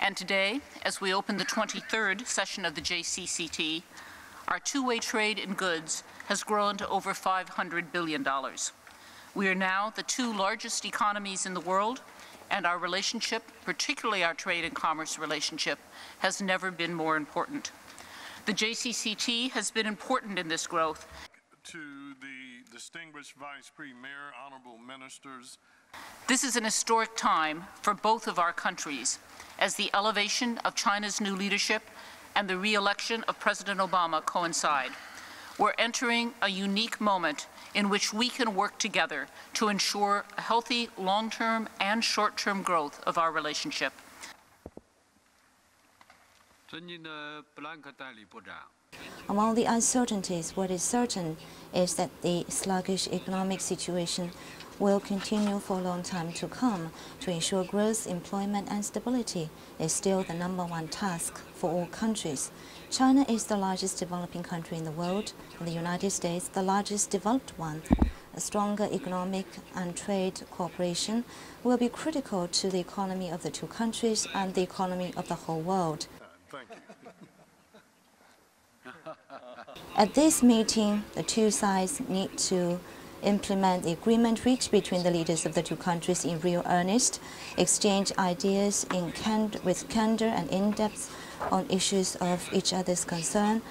And today, as we open the 23rd session of the JCCT, our two-way trade in goods has grown to over $500 billion. We are now the two largest economies in the world, and our relationship, particularly our trade and commerce relationship, has never been more important. The JCCT has been important in this growth. To the distinguished Vice Premier, honorable ministers, This is an historic time for both of our countries as the elevation of China's new leadership and the re-election of President Obama coincide. We're entering a unique moment in which we can work together to ensure healthy long-term and short-term growth of our relationship. Among the uncertainties, what is certain is that the sluggish economic situation will continue for a long time to come. To ensure growth, employment, and stability is still the number one task for all countries. China is the largest developing country in the world, and the United States the largest developed one. A stronger economic and trade cooperation will be critical to the economy of the two countries and the economy of the whole world. At this meeting, the two sides need to implement the agreement reached between the leaders of the two countries in real earnest, exchange ideas cand with candor and in-depth on issues of each other's concern,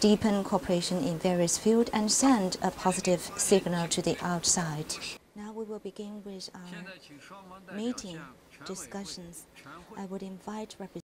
deepen cooperation in various fields, and send a positive signal to the outside. Now we will begin with our meeting discussions. I would invite representatives